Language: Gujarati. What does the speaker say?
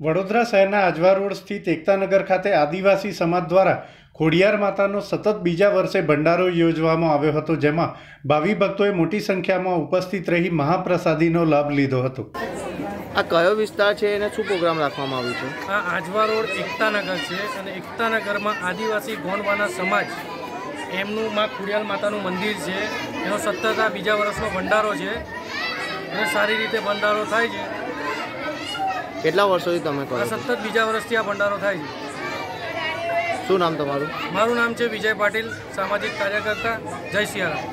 વડોદરા શહેરના આજવા રોડ સ્થિત એકતાનગર ખાતે આદિવાસી સમાજ દ્વારા ખોડિયાર માતાનો સતત બીજા વર્ષે ભંડારો યોજવામાં આવ્યો હતો જેમાં ભાવિ ભક્તોએ મોટી સંખ્યામાં ઉપસ્થિત રહી મહાપ્રસાદીનો લાભ લીધો હતો. આ કયો વિસ્તાર છે એને શું પ્રોગ્રામ રાખવામાં આવ્યું છે? આ આજવા રોડ એકતાનગર છે અને એકતાનગરમાં આદિવાસી ગોંડવાના સમાજ એમનું માં ખુડિયાલ માતાનું મંદિર છે. એનો સતત આ બીજા વર્ષનો ભંડારો છે. અને સારી રીતે ભંડારો થાય છે. કેટલા વર્ષોથી તમે કરો સતત બીજા વર્ષથી આ ભંડારો થાય છે. શું નામ તમારું? મારું નામ છે વિજય પાટીલ સામાજિક કાર્યકર્તા જય સિયારામ